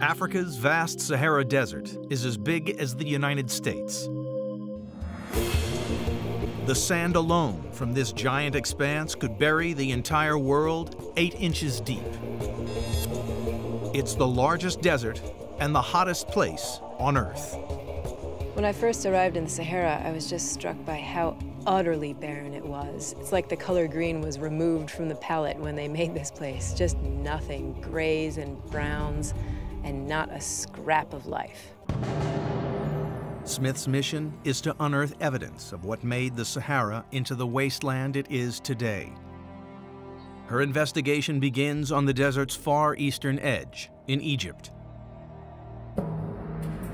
Africa's vast Sahara Desert is as big as the United States. The sand alone from this giant expanse could bury the entire world eight inches deep. It's the largest desert and the hottest place on Earth. When I first arrived in the Sahara, I was just struck by how utterly barren it was. It's like the color green was removed from the palette when they made this place. Just nothing, grays and browns, and not a scrap of life. Smith's mission is to unearth evidence of what made the Sahara into the wasteland it is today. Her investigation begins on the desert's far eastern edge, in Egypt.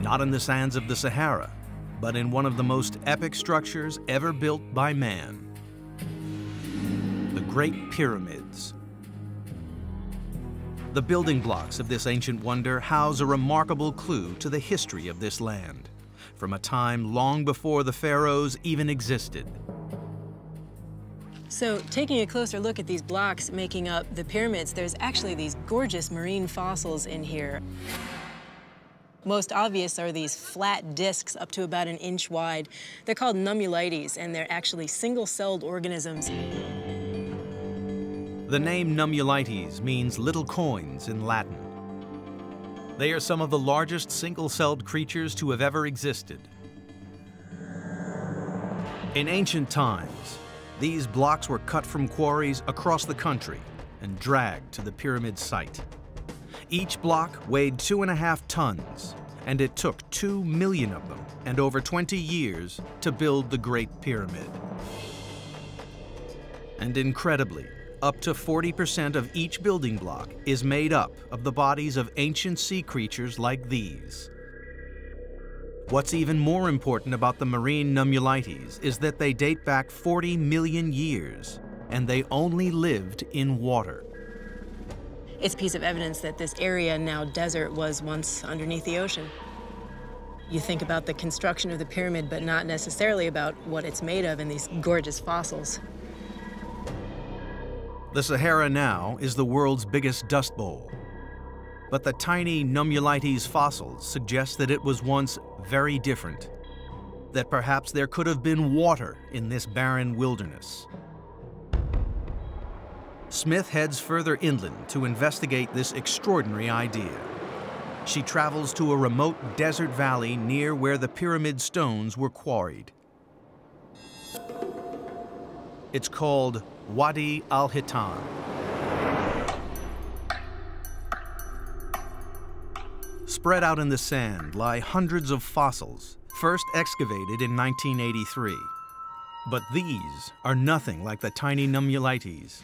Not in the sands of the Sahara, but in one of the most epic structures ever built by man, the Great Pyramids. The building blocks of this ancient wonder house a remarkable clue to the history of this land, from a time long before the pharaohs even existed. So taking a closer look at these blocks making up the pyramids, there's actually these gorgeous marine fossils in here. Most obvious are these flat discs up to about an inch wide. They're called nummulites, and they're actually single-celled organisms. The name nummulites means little coins in Latin. They are some of the largest single-celled creatures to have ever existed. In ancient times, these blocks were cut from quarries across the country and dragged to the pyramid site. Each block weighed two and a half tons, and it took two million of them and over 20 years to build the Great Pyramid. And incredibly, up to 40% of each building block is made up of the bodies of ancient sea creatures like these. What's even more important about the marine nummulites is that they date back 40 million years, and they only lived in water. It's a piece of evidence that this area, now desert, was once underneath the ocean. You think about the construction of the pyramid, but not necessarily about what it's made of in these gorgeous fossils. The Sahara now is the world's biggest dust bowl. But the tiny Nummulites fossils suggest that it was once very different, that perhaps there could have been water in this barren wilderness. Smith heads further inland to investigate this extraordinary idea. She travels to a remote desert valley near where the pyramid stones were quarried. It's called Wadi al-Hitan. Spread out in the sand lie hundreds of fossils, first excavated in 1983. But these are nothing like the tiny nummulites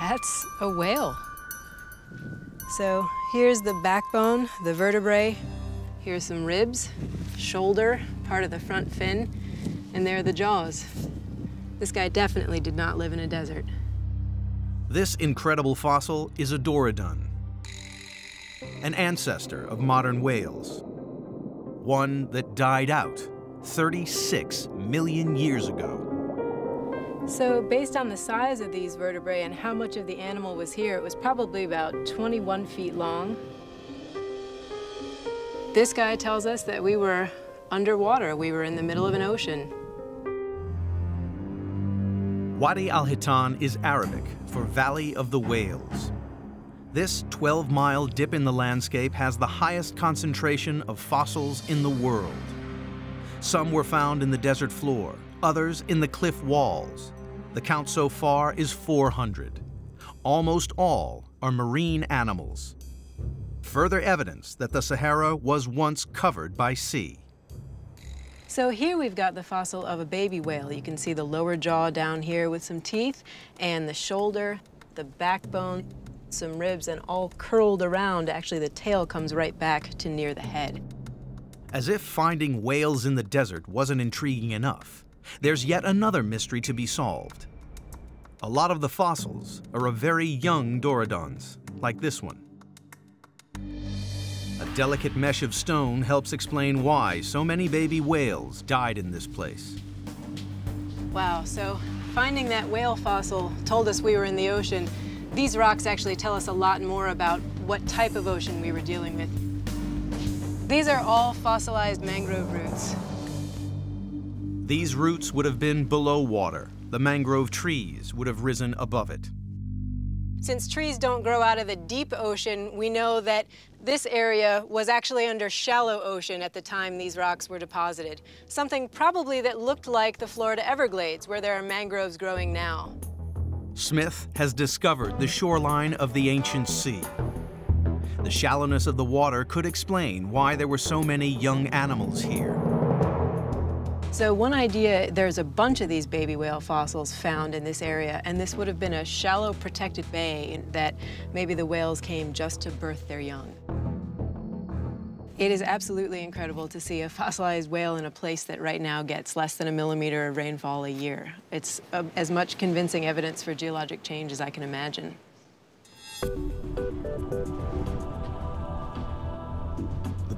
that's a whale. So here's the backbone, the vertebrae. Here's some ribs, shoulder, part of the front fin, and there are the jaws. This guy definitely did not live in a desert. This incredible fossil is a Dorudon, an ancestor of modern whales, one that died out 36 million years ago. So based on the size of these vertebrae and how much of the animal was here, it was probably about 21 feet long. This guy tells us that we were underwater. We were in the middle of an ocean. Wadi al-Hitan is Arabic for Valley of the Whales. This 12-mile dip in the landscape has the highest concentration of fossils in the world. Some were found in the desert floor, others in the cliff walls. The count so far is 400. Almost all are marine animals. Further evidence that the Sahara was once covered by sea. So here we've got the fossil of a baby whale. You can see the lower jaw down here with some teeth, and the shoulder, the backbone, some ribs, and all curled around. Actually, the tail comes right back to near the head. As if finding whales in the desert wasn't intriguing enough, there's yet another mystery to be solved. A lot of the fossils are of very young Dorudons, like this one. A delicate mesh of stone helps explain why so many baby whales died in this place. Wow, so finding that whale fossil told us we were in the ocean. These rocks actually tell us a lot more about what type of ocean we were dealing with. These are all fossilized mangrove roots. These roots would have been below water. The mangrove trees would have risen above it. Since trees don't grow out of the deep ocean, we know that this area was actually under shallow ocean at the time these rocks were deposited. Something probably that looked like the Florida Everglades, where there are mangroves growing now. Smith has discovered the shoreline of the ancient sea. The shallowness of the water could explain why there were so many young animals here. So one idea, there's a bunch of these baby whale fossils found in this area, and this would have been a shallow protected bay that maybe the whales came just to birth their young. It is absolutely incredible to see a fossilized whale in a place that right now gets less than a millimeter of rainfall a year. It's uh, as much convincing evidence for geologic change as I can imagine.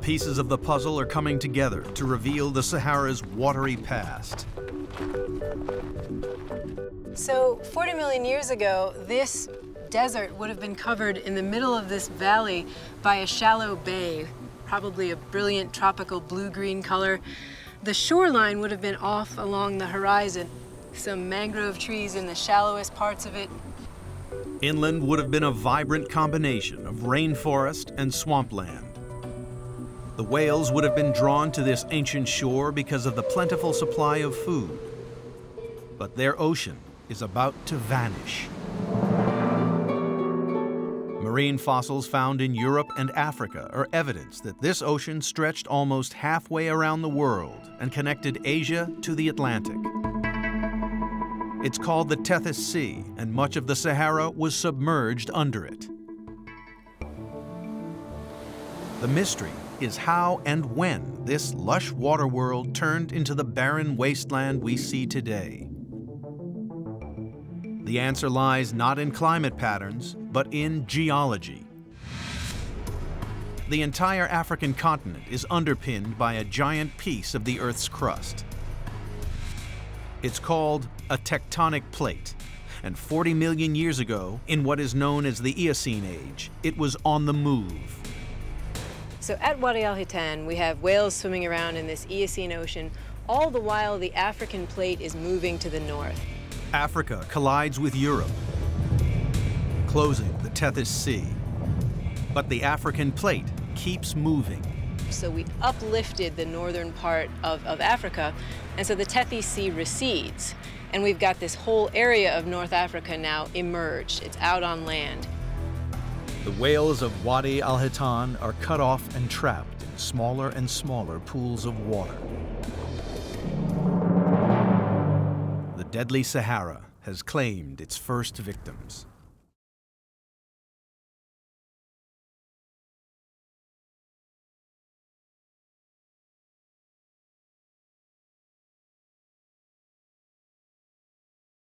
Pieces of the puzzle are coming together to reveal the Sahara's watery past. So 40 million years ago, this desert would have been covered in the middle of this valley by a shallow bay, probably a brilliant tropical blue-green color. The shoreline would have been off along the horizon, some mangrove trees in the shallowest parts of it. Inland would have been a vibrant combination of rainforest and swampland. The whales would have been drawn to this ancient shore because of the plentiful supply of food. But their ocean is about to vanish. Marine fossils found in Europe and Africa are evidence that this ocean stretched almost halfway around the world and connected Asia to the Atlantic. It's called the Tethys Sea, and much of the Sahara was submerged under it. The mystery is how and when this lush water world turned into the barren wasteland we see today. The answer lies not in climate patterns, but in geology. The entire African continent is underpinned by a giant piece of the Earth's crust. It's called a tectonic plate, and 40 million years ago, in what is known as the Eocene Age, it was on the move. So at Wadi Al Hitan, we have whales swimming around in this Eocene Ocean, all the while the African plate is moving to the north. Africa collides with Europe, closing the Tethys Sea. But the African plate keeps moving. So we uplifted the northern part of, of Africa, and so the Tethys Sea recedes. And we've got this whole area of North Africa now emerged. It's out on land. The whales of Wadi al Hitan are cut off and trapped in smaller and smaller pools of water. The deadly Sahara has claimed its first victims.